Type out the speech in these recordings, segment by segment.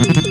you.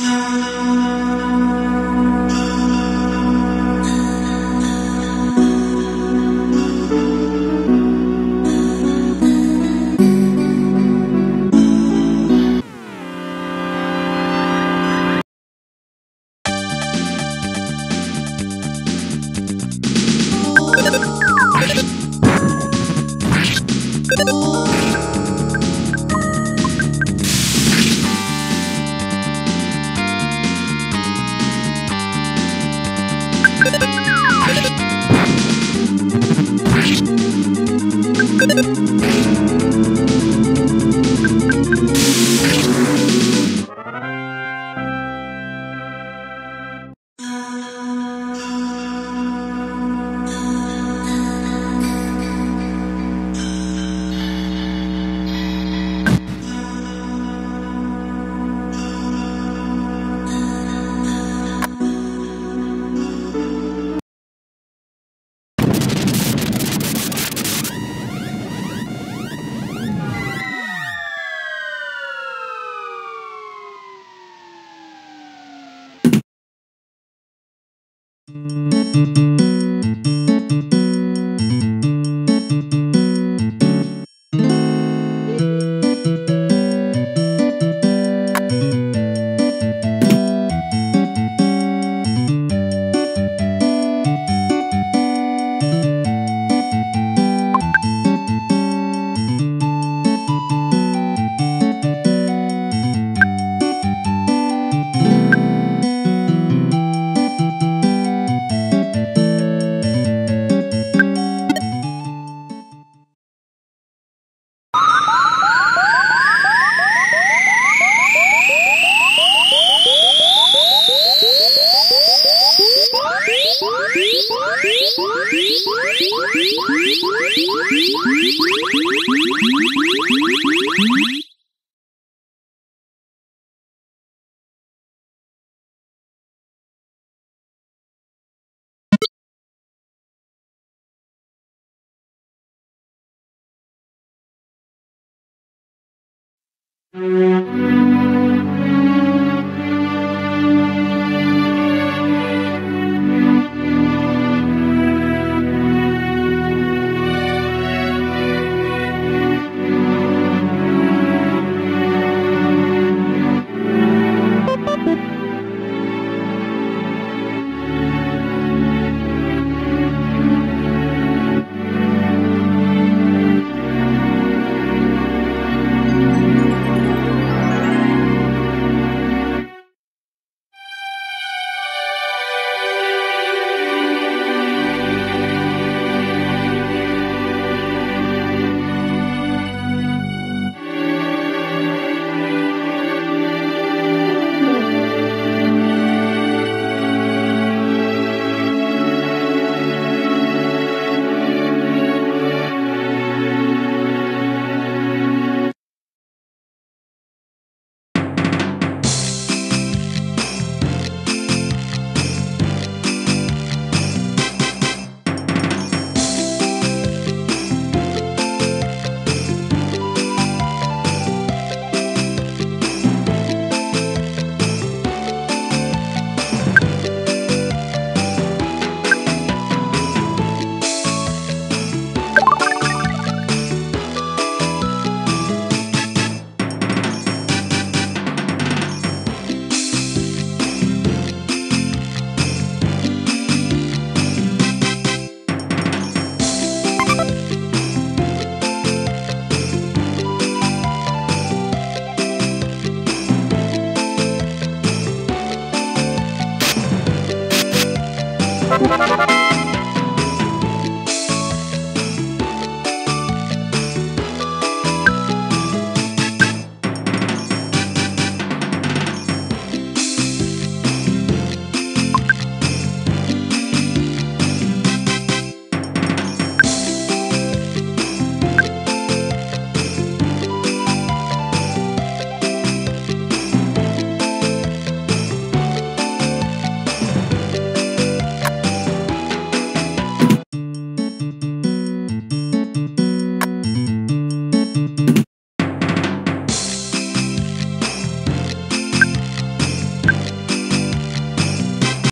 Música